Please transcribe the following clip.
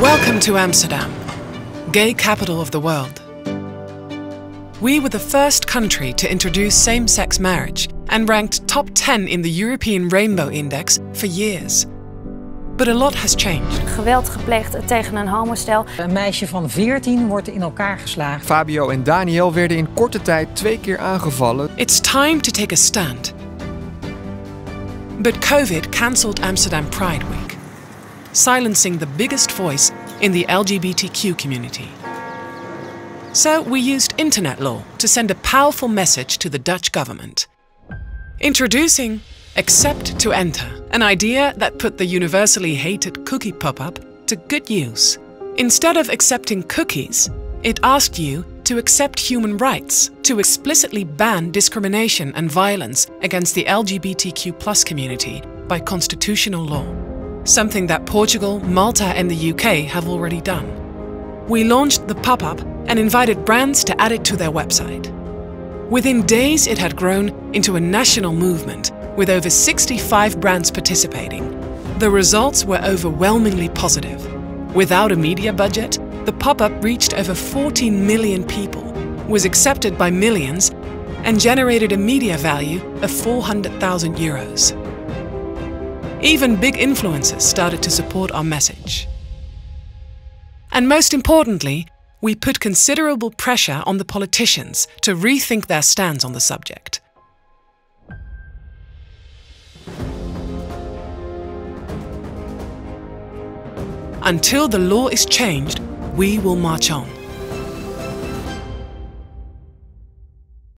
Welcome to Amsterdam, gay capital of the world. We were the first country to introduce same-sex marriage and ranked top 10 in the European Rainbow Index for years. But a lot has changed. Geweld gepleegd tegen een homostel. Een meisje van 14 wordt in elkaar geslagen. Fabio en Daniel werden in korte tijd twee keer aangevallen. It's time to take a stand. But COVID cancelled Amsterdam Pride Week, silencing the biggest voice in the LGBTQ community. So we used internet law to send a powerful message to the Dutch government. Introducing Accept to Enter, an idea that put the universally hated cookie pop up to good use. Instead of accepting cookies, it asked you to accept human rights, to explicitly ban discrimination and violence against the LGBTQ community by constitutional law. Something that Portugal, Malta, and the UK have already done. We launched the pop up and invited brands to add it to their website. Within days, it had grown into a national movement with over 65 brands participating. The results were overwhelmingly positive. Without a media budget, the pop-up reached over 14 million people, was accepted by millions, and generated a media value of 400,000 euros. Even big influencers started to support our message. And most importantly, we put considerable pressure on the politicians to rethink their stance on the subject. Until the law is changed, we will march on.